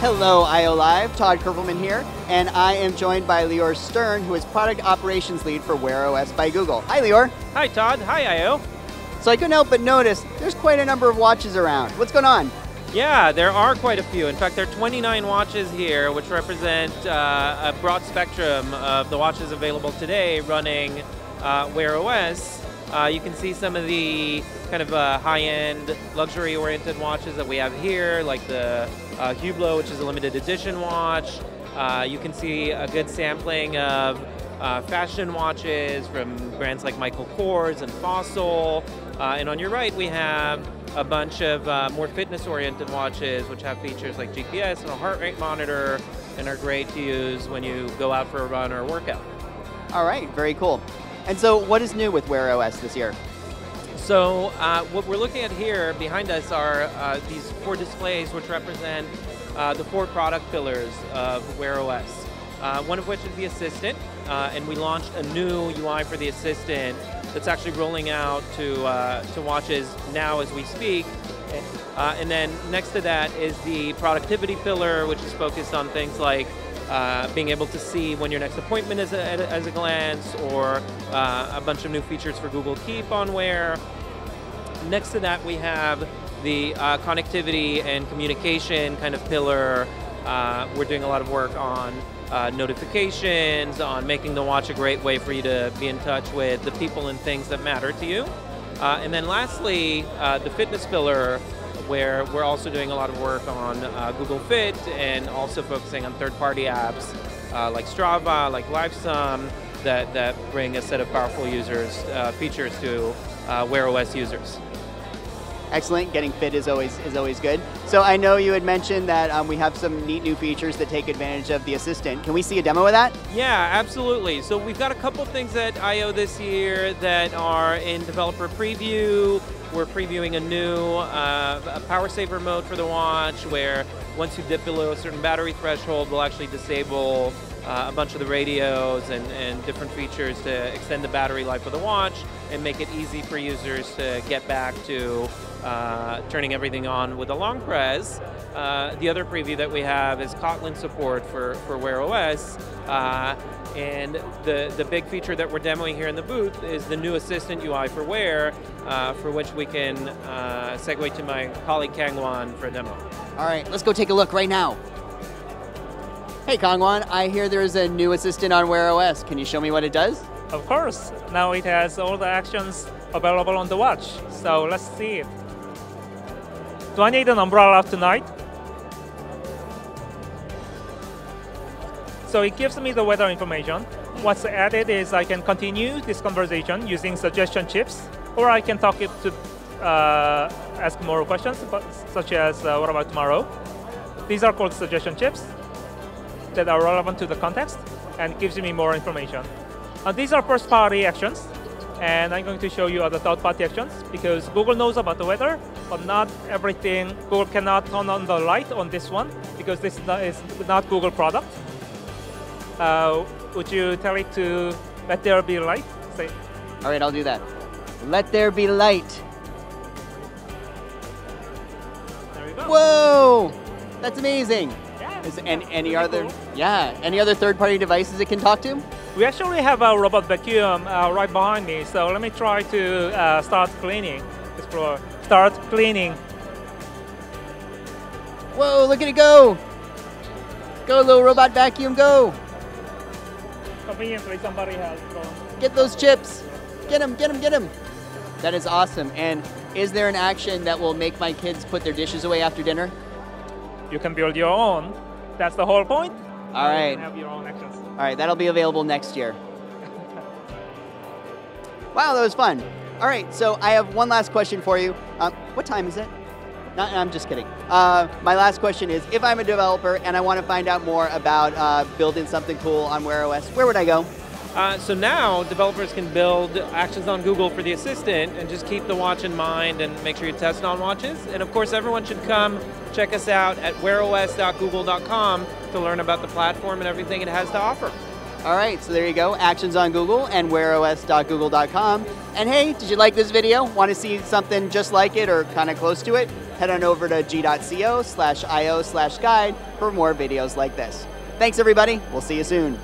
Hello, IO Live. Todd Kerpelman here, and I am joined by Lior Stern, who is Product Operations Lead for Wear OS by Google. Hi, Lior. Hi, Todd. Hi, IO. So I couldn't help but notice there's quite a number of watches around. What's going on? Yeah, there are quite a few. In fact, there are 29 watches here, which represent uh, a broad spectrum of the watches available today running uh, Wear OS. Uh, you can see some of the kind of uh, high-end, luxury-oriented watches that we have here, like the uh, Hublot, which is a limited edition watch. Uh, you can see a good sampling of uh, fashion watches from brands like Michael Kors and Fossil. Uh, and on your right, we have a bunch of more fitness-oriented watches, which have features like GPS and a heart rate monitor, and are great to use when you go out for a run or a workout. All right, very cool. And so, what is new with Wear OS this year? So, uh, what we're looking at here behind us are uh, these four displays, which represent uh, the four product pillars of Wear OS. Uh, one of which is the Assistant, uh, and we launched a new UI for the Assistant that's actually rolling out to uh, to watches now as we speak. and then next to that is the productivity pillar, which is focused on things like uh, being able to see when your next appointment is at, as a glance, or uh, a bunch of new features for Google Keep on Wear. Next to that, we have the uh, connectivity and communication kind of pillar. Uh, we're doing a lot of work on uh, notifications, on making the watch a great way for you to be in touch with the people and things that matter to you. Uh, and then lastly, the fitness pillar where we're also doing a lot of work on uh, Google Fit and also focusing on third-party apps uh, like Strava, like Lifesum, that, that bring a set of powerful users uh, features to uh, Wear OS users. Excellent. Getting fit is always is always good. So I know you had mentioned that um, we have some neat new features that take advantage of the assistant. Can we see a demo of that? Yeah, absolutely. So we've got a couple things at I/O this year that are in developer preview. We're previewing a new uh, a power saver mode for the watch, where once you dip below a certain battery threshold, we'll actually disable uh, a bunch of the radios and, and different features to extend the battery life of the watch and make it easy for users to get back to uh, turning everything on with a long press. Uh, the other preview that we have is Kotlin support for, for Wear OS. Uh, and the, the big feature that we're demoing here in the booth is the new Assistant UI for Wear, uh, for which we can uh, segue to my colleague Kangwan for a demo. All right, let's go take a look right now. Hey Kangwan, I hear there's a new assistant on Wear OS. Can you show me what it does? Of course. Now it has all the actions available on the watch. So let's see it. Do I need an umbrella tonight? So it gives me the weather information. What's added is I can continue this conversation using suggestion chips, or I can talk it to uh, ask more questions, such as uh, what about tomorrow? These are called suggestion chips that are relevant to the context and gives me more information. Uh, these are first-party actions, and I'm going to show you other third-party actions because Google knows about the weather, but not everything. Google cannot turn on the light on this one because this is not Google product. Uh, would you tell it to let there be light? Say. All right, I'll do that. Let there be light. There you go. Whoa, that's amazing. Is and any pretty other cool. yeah any other third-party devices it can talk to? We actually have a robot vacuum uh, right behind me, so let me try to uh, start cleaning floor. Start cleaning. Whoa, look at it go! Go, little robot vacuum, go! Conveniently, somebody has gone. Get those chips! Get them, get them, get them! That is awesome. And is there an action that will make my kids put their dishes away after dinner? You can build your own. That's the whole point. All right. You can have your own actions. All right, that'll be available next year. Wow, that was fun. All right, so I have one last question for you. Um, what time is it? No, I'm just kidding. Uh, my last question is, if I'm a developer and I want to find out more about uh, building something cool on Wear OS, where would I go? Uh, so now developers can build actions on Google for the assistant and just keep the watch in mind and make sure you test on watches. And of course, everyone should come check us out at wearos.google.com to learn about the platform and everything it has to offer. All right, so there you go. Actions on Google and wearos.google.com. And hey, did you like this video? Want to see something just like it or kind of close to it? head on over to g.co slash io slash guide for more videos like this. Thanks, everybody. We'll see you soon.